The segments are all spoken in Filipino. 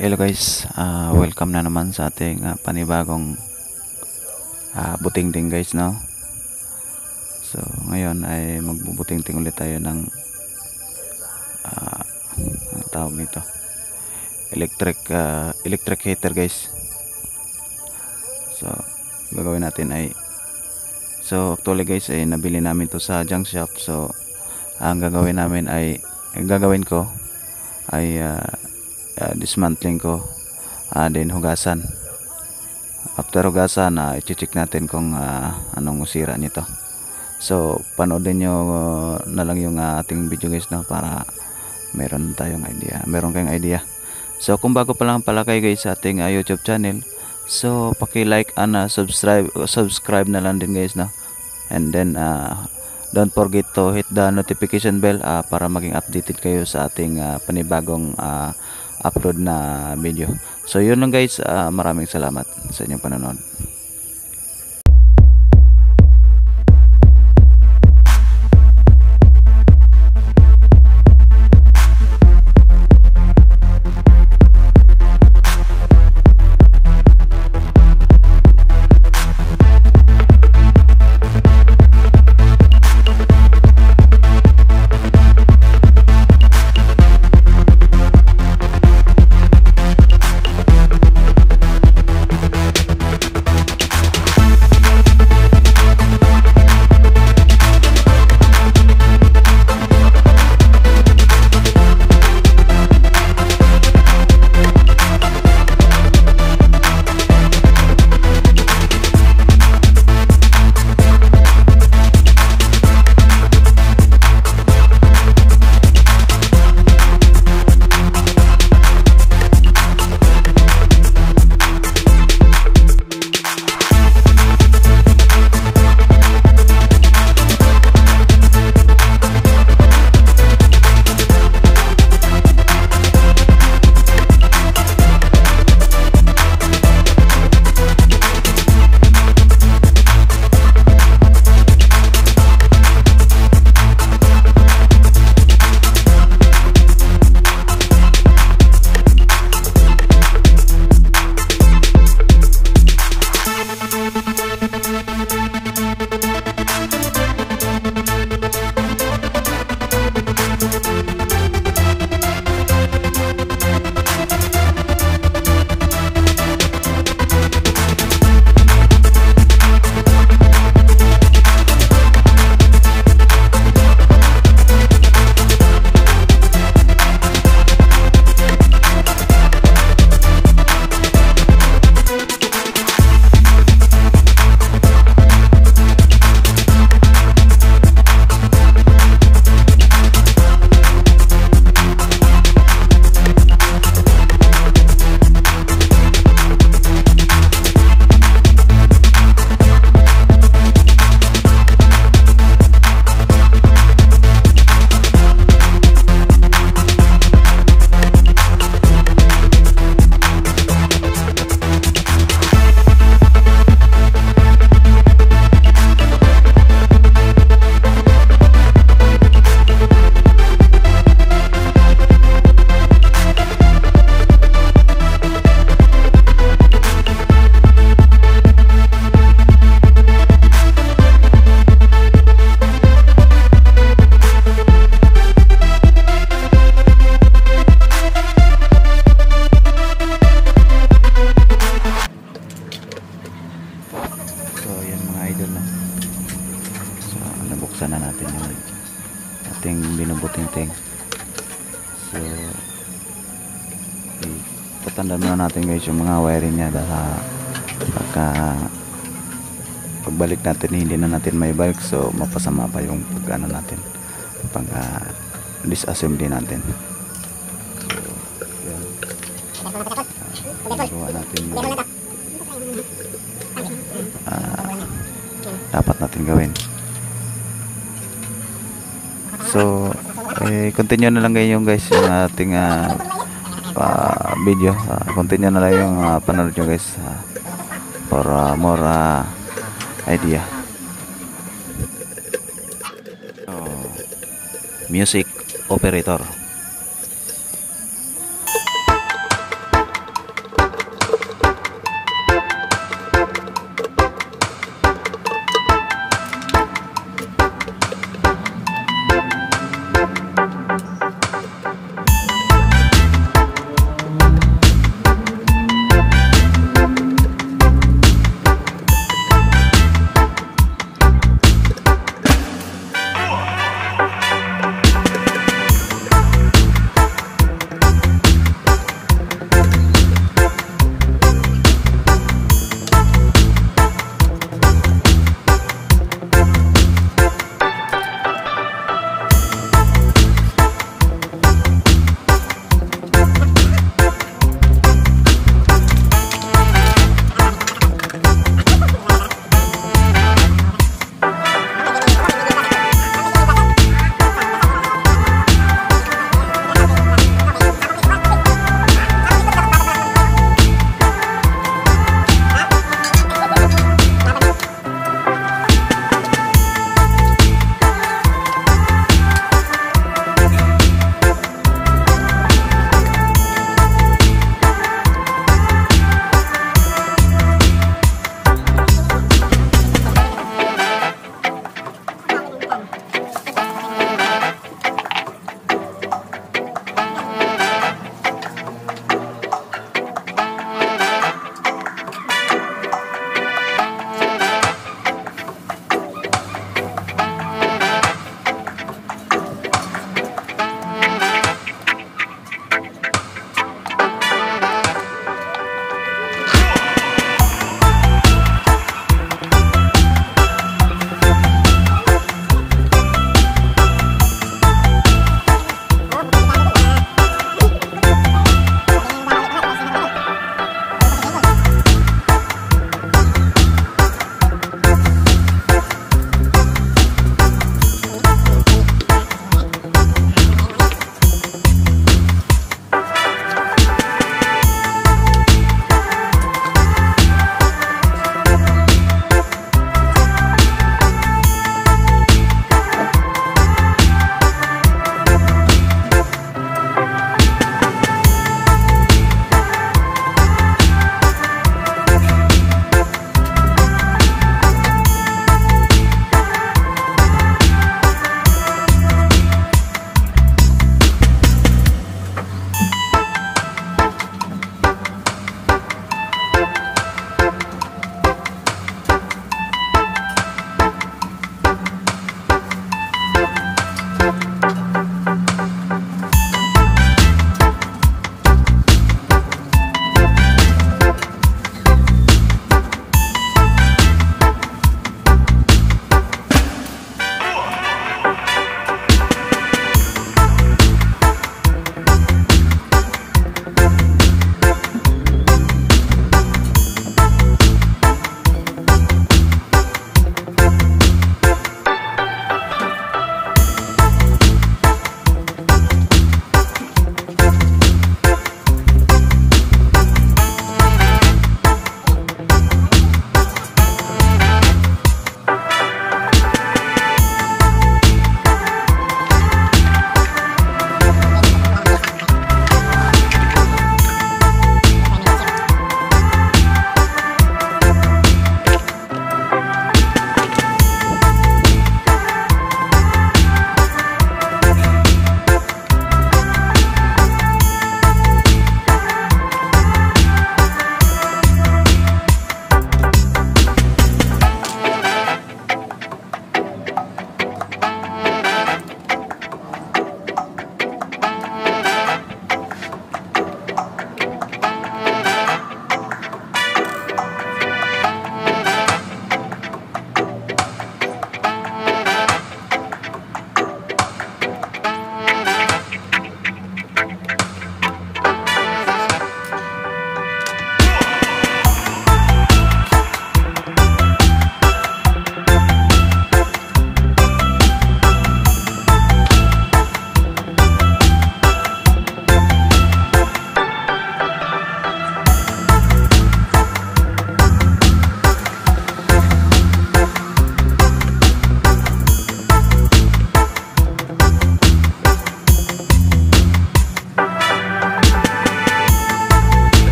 Hello guys, Ah, welcome na naman sa ating ah, panibagong uh, buting-ting guys no. So ngayon ay magbubuting-ting ulit tayo ng uh, ang tawag nito electric ah, electric heater guys. So gagawin natin ay So actually guys ay nabili namin to sa junk shop. So ang gagawin namin ay ang gagawin ko ay ah, ah, dismantling ko. Ah, then hugasan. After hugasan uh, i-check natin kung ah, anong sira nito. So panoodin nyo uh, na lang yung ah, ating video guys no, para meron tayong idea. Meron kayong idea. So kung bago pa lang pala kayo guys sa ating ah, youtube channel so paki like and ah, subscribe subscribe na lang din guys no. And then ah, don't forget to hit the notification bell ah, para maging updated kayo sa ating ah, panibagong ah, upload na video. So yun lang guys, ah, maraming salamat sa inyong panonood. Tatandaan muna natin guys yung mga wiring niya dahil pagka pagbalik natin hindi na natin may balik so mapasama pa yung pagkano natin pag ah, disassembly natin. So. Ah, gawa natin ah, dapat natin gawin. So, eh, continue na lang ngayon guys yung ating ah, video. Ah, continue na lang uh, nyo guys ah, for more ah, idea. So, music operator.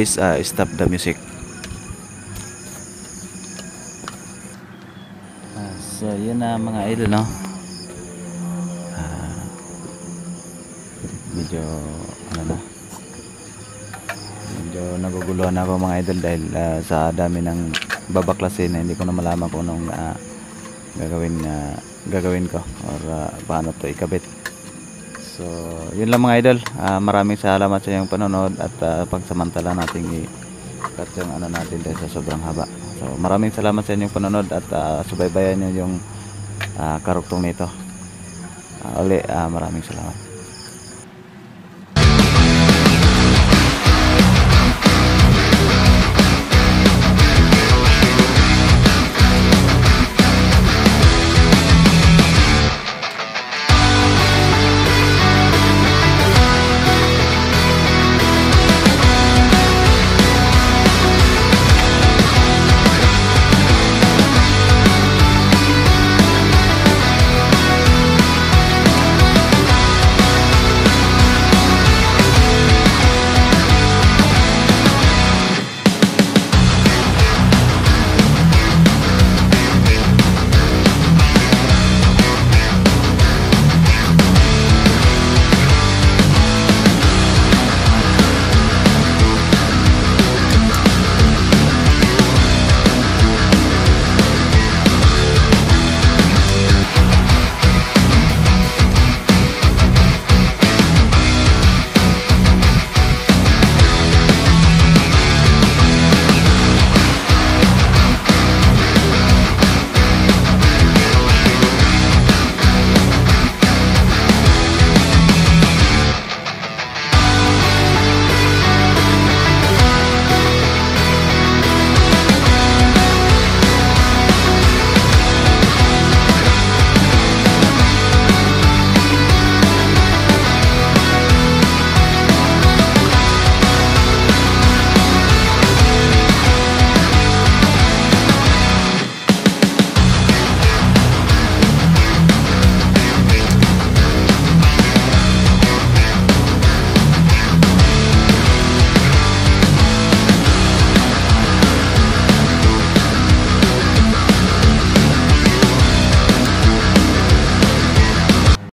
Please uh, stop the music. Ah, so yun na mga idol no. Ah, medyo ano na. Medyo naguguluhan ako mga idol dahil ah, sa dami ng babaklasin na hindi ko na malaman kung anong ah, gagawin na gagawin ko or ah, paano to ikabit. So, yun lang mga idol. Ah, maraming salamat sa iyong panonood at ah, pagsamantala nating i-cut yung ano natin dahil sa sobrang haba. So, maraming salamat sa inyong panonood at ah, subaybayan niyo yung ah, karuktong nito. Ah, uli, ah, maraming salamat.